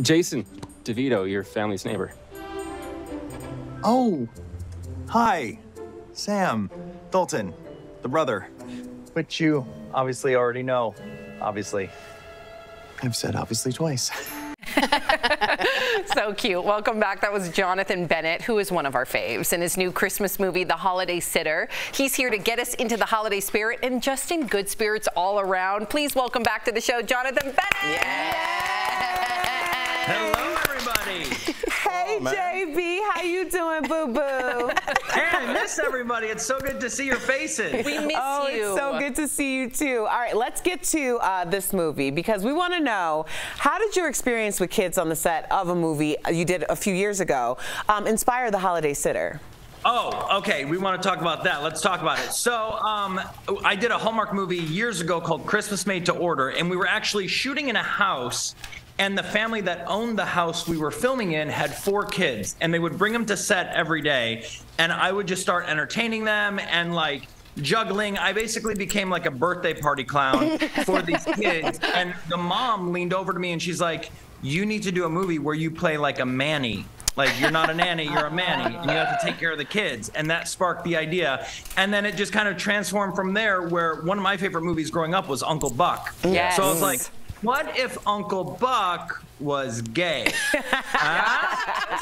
Jason DeVito, your family's neighbor. Oh, hi. Sam, Dalton, the brother. Which you obviously already know. Obviously. I've said obviously twice. so cute. Welcome back. That was Jonathan Bennett, who is one of our faves in his new Christmas movie, The Holiday Sitter. He's here to get us into the holiday spirit and just in good spirits all around. Please welcome back to the show, Jonathan Bennett. Yeah. Hello, everybody. Hey, JB, how you doing, boo boo? hey, I miss everybody. It's so good to see your faces. We miss oh, you. it's so good to see you too. All right, let's get to uh, this movie because we want to know how did your experience with kids on the set of a movie you did a few years ago um, inspire the holiday sitter? Oh, okay. We want to talk about that. Let's talk about it. So, um, I did a Hallmark movie years ago called Christmas Made to Order, and we were actually shooting in a house and the family that owned the house we were filming in had four kids, and they would bring them to set every day. And I would just start entertaining them and like juggling. I basically became like a birthday party clown for these kids. And the mom leaned over to me and she's like, You need to do a movie where you play like a manny. Like you're not a nanny, you're a manny, and you have to take care of the kids. And that sparked the idea. And then it just kind of transformed from there. Where one of my favorite movies growing up was Uncle Buck. Yes. So I was like, what if Uncle Buck was gay? uh,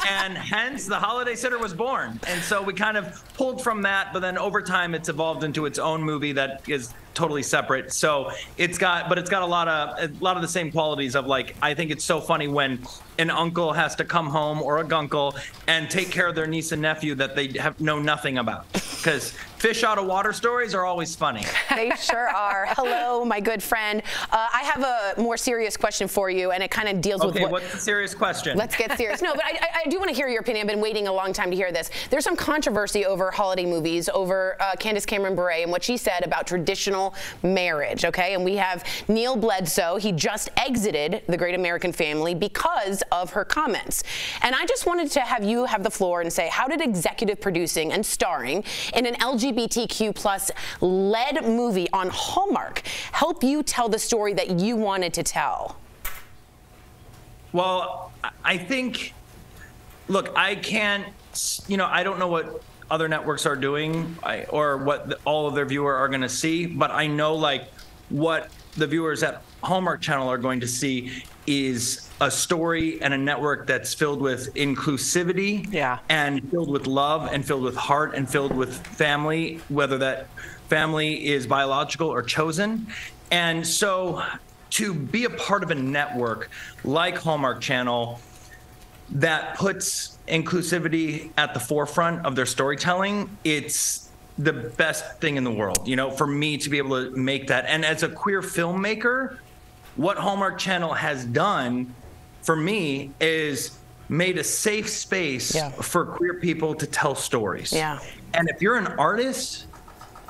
and hence the holiday sitter was born. And so we kind of pulled from that, but then over time it's evolved into its own movie that is totally separate. So it's got, but it's got a lot of a lot of the same qualities of like I think it's so funny when an uncle has to come home or a gunkle and take care of their niece and nephew that they have know nothing about because fish out of water stories are always funny. They sure are. Hello, my good friend. Uh, I have a more serious question for you, and it kind of deals okay, with what. what. what's the serious question? Let's get serious. No, but I, I, do want to hear your opinion. I've been waiting a long time to hear this. There's some controversy over holiday movies, over uh, Candace Cameron Bure and what she said about traditional marriage. Okay, and we have Neal Bledsoe. He just exited the Great American Family because of her comments. And I just wanted to have you have the floor and say, how did executive producing and starring in an LGBTQ plus led movie on Hallmark help you tell the story that you wanted to tell? Well, I think, look, I can't, you know, I don't know what other networks are doing or what all of their viewer are going to see, but I know like what the viewers at Hallmark Channel are going to see is a story and a network that's filled with inclusivity Yeah. and filled with love and filled with heart and filled with family, whether that family is biological or chosen. And so to be a part of a network like Hallmark Channel that puts inclusivity at the forefront of their storytelling, it's the best thing in the world, you know, for me to be able to make that. And as a queer filmmaker, what Hallmark Channel has done for me is made a safe space Yeah. for queer people to tell stories. Yeah. And if you're an artist,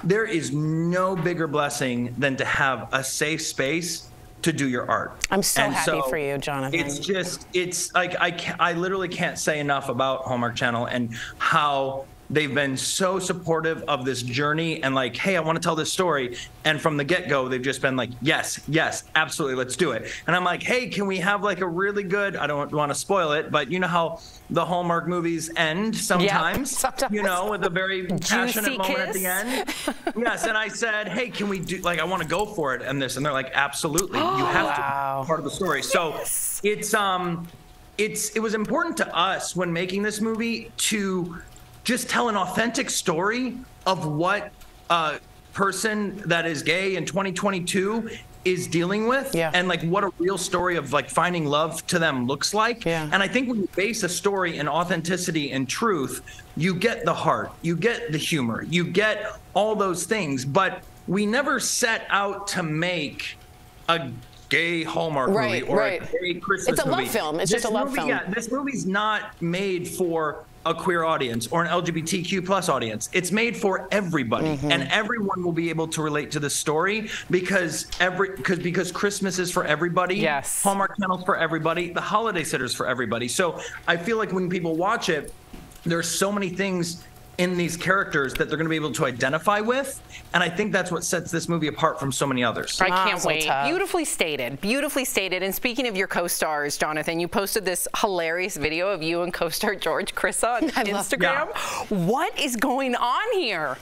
there is no bigger blessing than to have a safe space to do your art. I'm so And happy for you, Jonathan. It's just, it's like I, I literally can't say enough about Hallmark Channel and how they've been so supportive of this journey and like, hey, I want to tell this story. And from the get go, they've just been like, yes, yes, absolutely, let's do it. And I'm like, hey, can we have like a really good, I don't want to spoil it, but you know how the Hallmark movies end sometimes, sometimes. you know, with a very passionate moment at the end. yes, and I said, hey, can we do like I want to go for it and this, and they're like, absolutely, you have Wow. to part of the story. So it's um, it's it was important to us when making this movie to just tell an authentic story of what a person that is gay in 2022 is dealing with Yeah. and like what a real story of like finding love to them looks like Yeah. and i think when you base a story in authenticity and truth you get the heart you get the humor you get all those things but we never set out to make a gay Hallmark Right, movie or right. a gay Christmas It's a love movie. film. It's just a love movie- film. Yeah, this movie's not made for a queer audience or an LGBTQ plus audience. It's made for everybody, Mm-hmm. and everyone will be able to relate to the story because every because because Christmas is for everybody. Yes. Hallmark Channel's for everybody. The Holiday Sitters for everybody. So I feel like when people watch it, there's so many things in these characters that they're going to be able to identify with. And I think that's what sets this movie apart from so many others. I can't Mazel wait. tov. Beautifully stated. Beautifully stated. And speaking of your co-stars, Jonathan, you posted this hilarious video of you and co-star George Chris on I love- Instagram. What is going on here?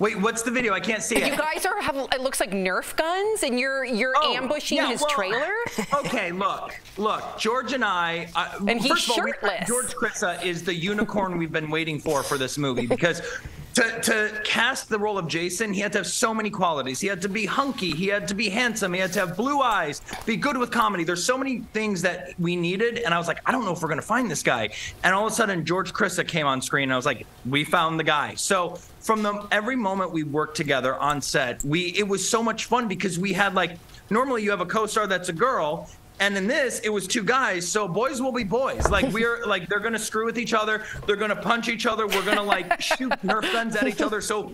Wait, what's the video? I can't see it. You guys are have it looks like Nerf guns, and you're you're Oh, ambushing yeah, his well, trailer. okay, look, look, George and I. Uh, And he's first of all, shirtless. George Krissa is the unicorn we've been waiting for for this movie because. To, to cast the role of Jason, he had to have so many qualities. He had to be hunky. He had to be handsome. He had to have blue eyes. Be good with comedy. There's so many things that we needed, and I was like, I don't know if we're gonna find this guy. And all of a sudden, George Krissa came on screen, and I was like, we found the guy. So from the every moment we worked together on set, we it was so much fun because we had like normally you have a co-star that's a girl and in this it was two guys so boys will be boys. Like we're like they're gonna screw with each other. They're gonna punch each other. We're gonna like shoot nerf guns at each other. So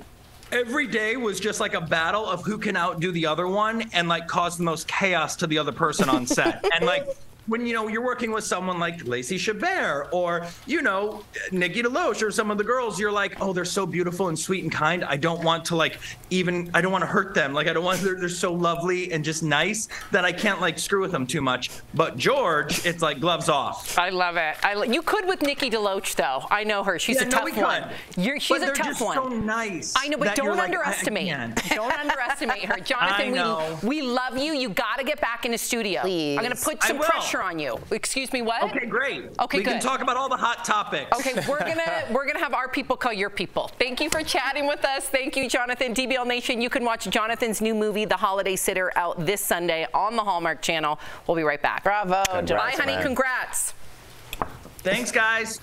every day was just like a battle of who can outdo the other one and like cause the most chaos to the other person on set. And like when you know you're working with someone like Lacey Chabert or you know Nikki DeLoach or some of the girls, you're like, oh, they're so beautiful and sweet and kind. I don't want to like even I don't want to hurt them. Like I don't want they're, they're so lovely and just nice that I can't like screw with them too much. But George, it's like gloves off. I love it. I, lo- you could with Nikki DeLoach though. I know her. She's Yeah, a no, tough we one. could. You're, she's But a they're tough just one. so nice I know, but don't like, I- I underestimate. can't. don't underestimate her, Jonathan. I know. We we love you. You got to get back in the studio. Please. I'm going to put I some will. Pressure on you. Excuse me, what? Okay, great. Okay, we good. can talk about all the hot topics. Okay, we're gonna we're gonna have our people call your people. Thank you for chatting with us. Thank you, Jonathan. DBL Nation. You can watch Jonathan's new movie, The Holiday Sitter, out this Sunday on the Hallmark Channel. We'll be right back. Bravo, Bye, Jonathan. honey. Congrats. Thanks, guys.